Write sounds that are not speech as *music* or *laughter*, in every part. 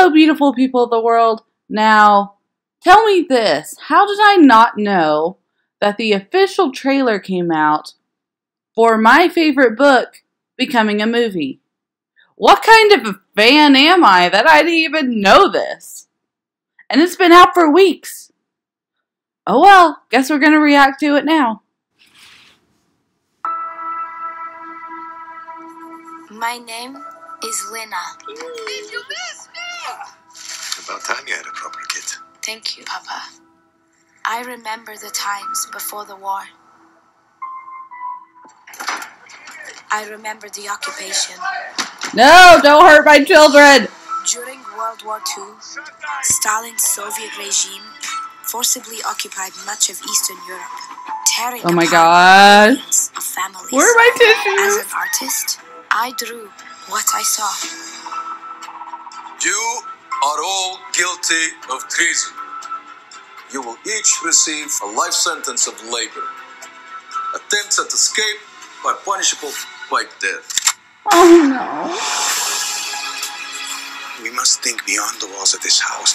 Hello, beautiful people of the world. Now, tell me this how did I not know that the official trailer came out for my favorite book becoming a movie? What kind of a fan am I that I didn't even know this? And it's been out for weeks. Oh well, guess we're gonna react to it now. My name is Lina. About time you had a proper kid. Thank you, Papa. I remember the times before the war. I remember the occupation. No, don't hurt my children! During World War II, Stalin's Soviet regime forcibly occupied much of Eastern Europe, tearing Oh my apart gosh. millions of families. Where are my As an artist, I drew what I saw. You are all guilty of treason. You will each receive a life sentence of labor. Attempts at escape are punishable by death. Oh no. We must think beyond the walls of this house.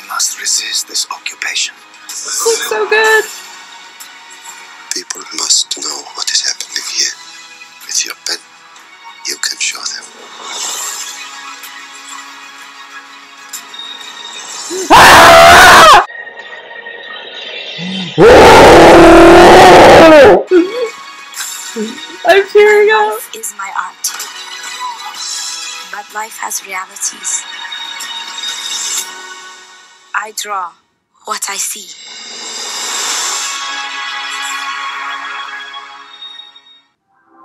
We must resist this occupation. This looks so good. People must know what is happening here. With your pen, you can show them. *laughs* I'm tearing up. Life is my art. But life has realities. I draw what I see.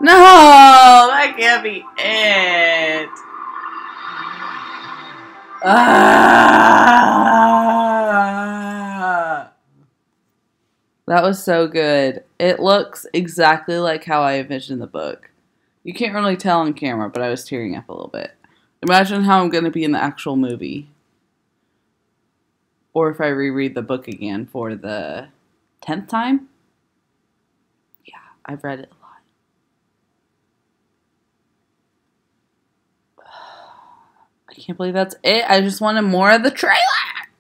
No, that can't be it. Ah. That was so good. It looks exactly like how I envisioned the book. You can't really tell on camera, but I was tearing up a little bit. Imagine how I'm going to be in the actual movie. Or if I reread the book again for the 10th time. Yeah, I've read it a lot. *sighs* I can't believe that's it. I just wanted more of the trailer.